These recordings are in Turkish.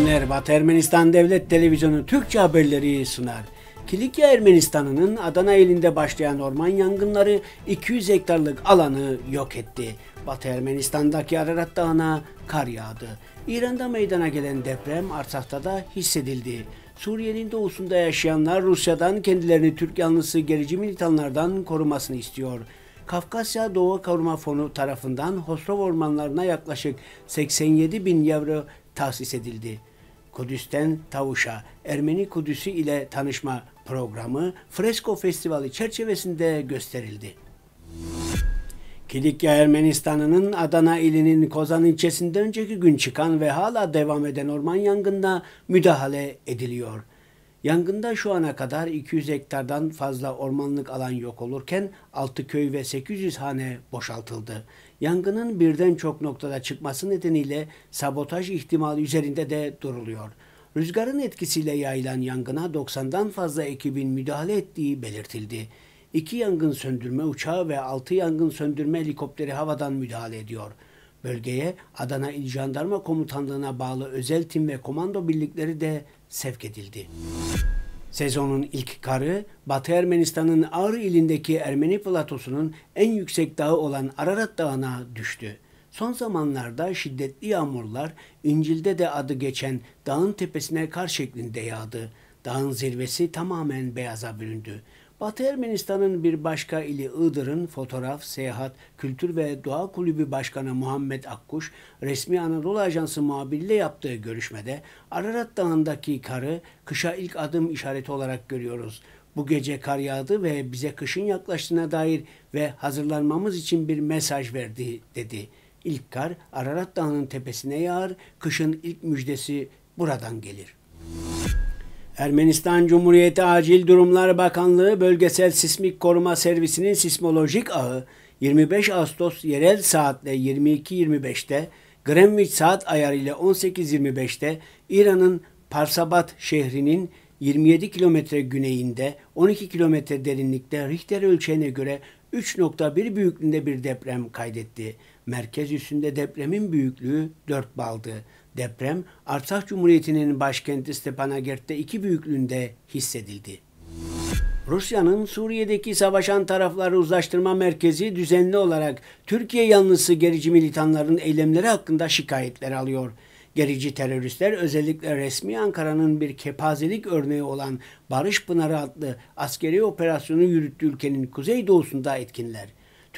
dinleyenler, Batı Ermenistan Devlet Televizyonu Türkçe haberleri sunar. Kilikya Ermenistan'ının Adana ilinde başlayan orman yangınları 200 hektarlık alanı yok etti. Batı Ermenistan'daki Ararat Dağı'na kar yağdı. İran'da meydana gelen deprem Arsak'ta da hissedildi. Suriye'nin doğusunda yaşayanlar Rusya'dan kendilerini Türk yanlısı gerici militanlardan korumasını istiyor. Kafkasya Doğu Koruma Fonu tarafından Hosrov ormanlarına yaklaşık 87 bin euro tahsis edildi. Kudüs'ten Tavuş'a Ermeni Kudüs'ü ile tanışma programı Fresko Festivali çerçevesinde gösterildi. Kilikya Ermenistan'ının Adana ilinin Kozan ilçesinde önceki gün çıkan ve hala devam eden orman yangınına müdahale ediliyor. Yangında şu ana kadar 200 hektardan fazla ormanlık alan yok olurken 6 köy ve 800 hane boşaltıldı. Yangının birden çok noktada çıkması nedeniyle sabotaj ihtimali üzerinde de duruluyor. Rüzgarın etkisiyle yayılan yangına 90'dan fazla ekibin müdahale ettiği belirtildi. İki yangın söndürme uçağı ve altı yangın söndürme helikopteri havadan müdahale ediyor. Bölgeye Adana İl Jandarma Komutanlığı'na bağlı özel tim ve komando birlikleri de sevk edildi. Sezonun ilk karı Batı Ermenistan'ın Ağrı ilindeki Ermeni platosunun en yüksek dağı olan Ararat Dağı'na düştü. Son zamanlarda şiddetli yağmurlar İncil'de de adı geçen dağın tepesine kar şeklinde yağdı. Dağın zirvesi tamamen beyaza büründü. Batı Ermenistan'ın bir başka ili Iğdır'ın Fotoğraf, Seyahat, Kültür ve Doğa Kulübü Başkanı Muhammed Akkuş, resmi Anadolu Ajansı muhabiriyle yaptığı görüşmede Ararat Dağı'ndaki karı kışa ilk adım işareti olarak görüyoruz. Bu gece kar yağdı ve bize kışın yaklaştığına dair ve hazırlanmamız için bir mesaj verdi dedi. İlk kar Ararat Dağı'nın tepesine yağar, kışın ilk müjdesi buradan gelir. Ermenistan Cumhuriyeti Acil Durumlar Bakanlığı Bölgesel Sismik Koruma Servisi'nin sismolojik ağı 25 Ağustos yerel saatle 22.25'te Greenwich saat ayarı ile 18.25'te İran'ın Parsabat şehrinin 27 kilometre güneyinde 12 kilometre derinlikte Richter ölçeğine göre 3.1 büyüklüğünde bir deprem kaydetti. Merkez üstünde depremin büyüklüğü 4 baldı. Deprem Artsakh Cumhuriyeti'nin başkenti Stepanakert'te iki büyüklüğünde hissedildi. Rusya'nın Suriye'deki savaşan tarafları uzlaştırma merkezi düzenli olarak Türkiye yanlısı gerici militanların eylemleri hakkında şikayetler alıyor. Gerici teröristler özellikle resmi Ankara'nın bir kepazelik örneği olan Barış Pınarı adlı askeri operasyonu yürüttüğü ülkenin kuzeydoğusunda etkinler.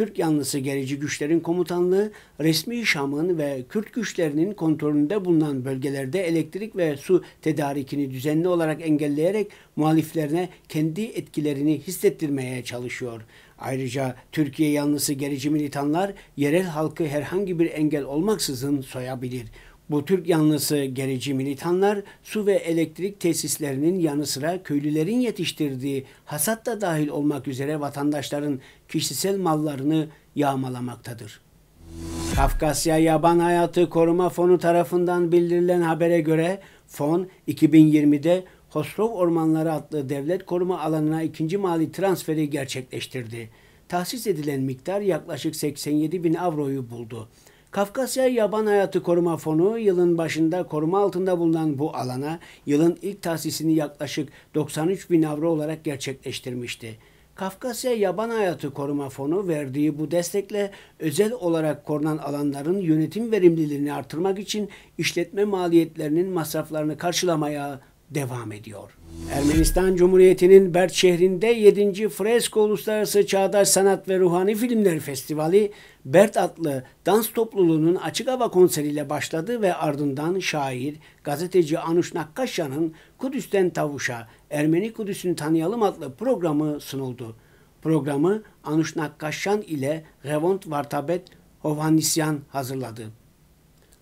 Türk yanlısı gerici güçlerin komutanlığı resmi Şam'ın ve Kürt güçlerinin kontrolünde bulunan bölgelerde elektrik ve su tedarikini düzenli olarak engelleyerek muhaliflerine kendi etkilerini hissettirmeye çalışıyor. Ayrıca Türkiye yanlısı gerici militanlar yerel halkı herhangi bir engel olmaksızın soyabilir. Bu Türk yanlısı gerici militanlar su ve elektrik tesislerinin yanı sıra köylülerin yetiştirdiği hasat da dahil olmak üzere vatandaşların kişisel mallarını yağmalamaktadır. Kafkasya Yaban Hayatı Koruma Fonu tarafından bildirilen habere göre fon 2020'de Hosrov Ormanları adlı devlet koruma alanına ikinci mali transferi gerçekleştirdi. Tahsis edilen miktar yaklaşık 87 bin avroyu buldu. Kafkasya Yaban Hayatı Koruma Fonu yılın başında koruma altında bulunan bu alana yılın ilk tahsisini yaklaşık 93 bin avro olarak gerçekleştirmişti. Kafkasya Yaban Hayatı Koruma Fonu verdiği bu destekle özel olarak korunan alanların yönetim verimliliğini artırmak için işletme maliyetlerinin masraflarını karşılamaya devam ediyor. Ermenistan Cumhuriyeti'nin Bert şehrinde 7. Fresko Uluslararası Çağdaş Sanat ve Ruhani Filmler Festivali Bert adlı dans topluluğunun açık hava konseriyle başladı ve ardından şair, gazeteci Anuş Nakkaşyan'ın Kudüs'ten Tavuş'a Ermeni Kudüs'ünü tanıyalım adlı programı sunuldu. Programı Anuş Nakkaşyan ile Revont Vartabet Hovannisyan hazırladı.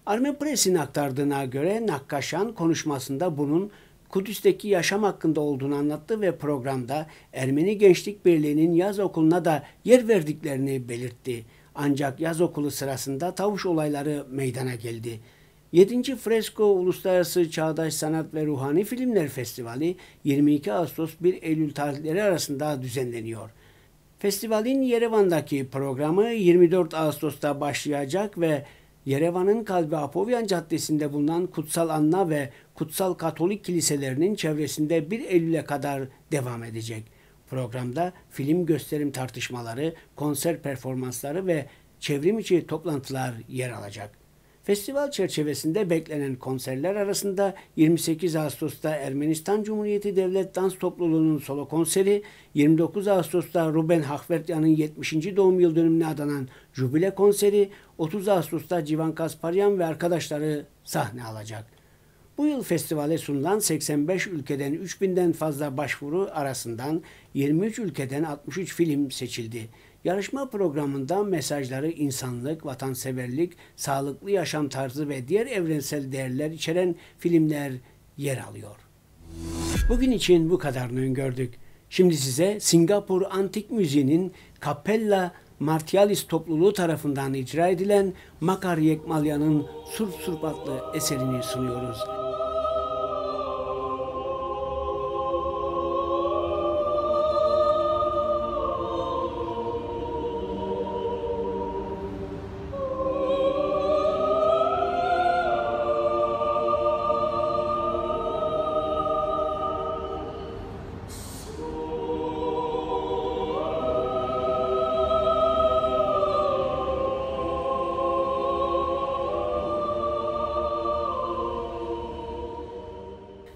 Armen Press'in aktardığına göre Nakkaşyan konuşmasında bunun Kudüs'teki yaşam hakkında olduğunu anlattı ve programda Ermeni Gençlik Birliği'nin yaz okuluna da yer verdiklerini belirtti. Ancak yaz okulu sırasında tavuş olayları meydana geldi. 7. Fresko Uluslararası Çağdaş Sanat ve Ruhani Filmler Festivali 22 Ağustos 1 Eylül tarihleri arasında düzenleniyor. Festivalin Yerevan'daki programı 24 Ağustos'ta başlayacak ve Yerevan'ın kalbi Apovyan Caddesi'nde bulunan Kutsal Anna ve Kutsal Katolik kiliselerinin çevresinde 1 Eylül'e kadar devam edecek. Programda film gösterim tartışmaları, konser performansları ve çevrim içi toplantılar yer alacak. Festival çerçevesinde beklenen konserler arasında 28 Ağustos'ta Ermenistan Cumhuriyeti Devlet Dans Topluluğu'nun solo konseri, 29 Ağustos'ta Ruben Hakvertyan'ın 70. doğum yıl dönümüne adanan jubile konseri, 30 Ağustos'ta Civan Kasparyan ve arkadaşları sahne alacak. Bu yıl festivale sunulan 85 ülkeden 3000'den fazla başvuru arasından 23 ülkeden 63 film seçildi. Yarışma programında mesajları insanlık, vatanseverlik, sağlıklı yaşam tarzı ve diğer evrensel değerler içeren filmler yer alıyor. Bugün için bu kadarını öngördük. Şimdi size Singapur antik müziğinin Capella Martialis topluluğu tarafından icra edilen Makar Yekmalya'nın Surp Surp adlı eserini sunuyoruz.